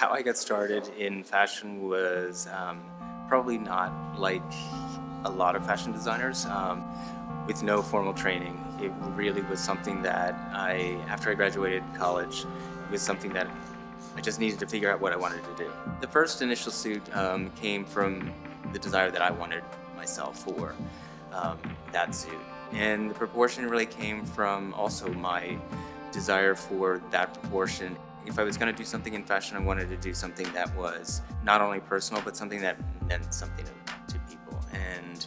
How I got started in fashion was um, probably not like a lot of fashion designers. Um, with no formal training, it really was something that I, after I graduated college, was something that I just needed to figure out what I wanted to do. The first initial suit um, came from the desire that I wanted myself for um, that suit. And the proportion really came from also my desire for that proportion. If I was going to do something in fashion, I wanted to do something that was not only personal, but something that meant something to, to people. And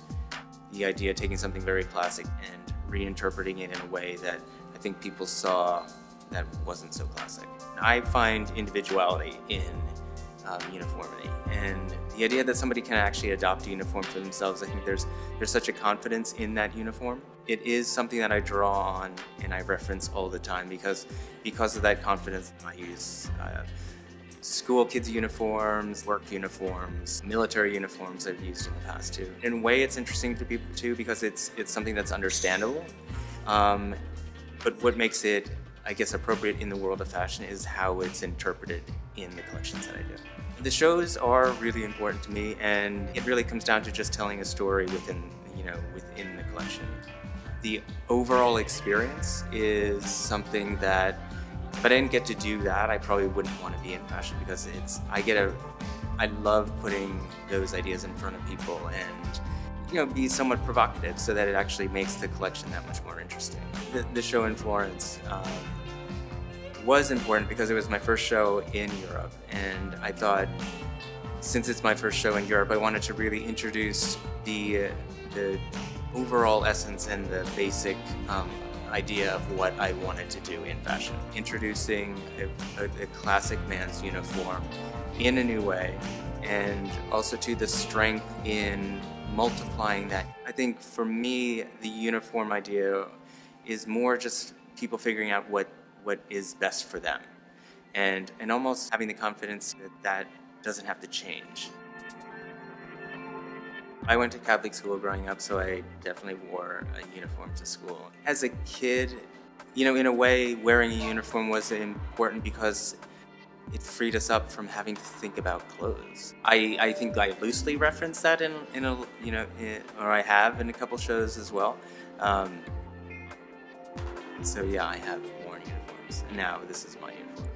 the idea of taking something very classic and reinterpreting it in a way that I think people saw that wasn't so classic. I find individuality in um, uniformity. And the idea that somebody can actually adopt a uniform for themselves, I think there's there's such a confidence in that uniform. It is something that I draw on and I reference all the time because because of that confidence, I use uh, school kids uniforms, work uniforms, military uniforms I've used in the past too. In a way, it's interesting to people too because it's it's something that's understandable. Um, but what makes it I guess, appropriate in the world of fashion is how it's interpreted in the collections that I do. The shows are really important to me, and it really comes down to just telling a story within, you know, within the collection. The overall experience is something that, if I didn't get to do that, I probably wouldn't want to be in fashion because it's, I get a, I love putting those ideas in front of people and you know, be somewhat provocative so that it actually makes the collection that much more interesting. The, the show in Florence um, was important because it was my first show in Europe, and I thought since it's my first show in Europe, I wanted to really introduce the the overall essence and the basic um, idea of what I wanted to do in fashion. Introducing a, a, a classic man's uniform in a new way, and also to the strength in multiplying that. I think for me, the uniform idea is more just people figuring out what, what is best for them and, and almost having the confidence that that doesn't have to change. I went to Catholic school growing up, so I definitely wore a uniform to school. As a kid, you know, in a way, wearing a uniform was important because it freed us up from having to think about clothes. I, I think I loosely reference that in, in a, you know, in, or I have in a couple shows as well. Um, so yeah, I have worn uniforms. And now this is my uniform.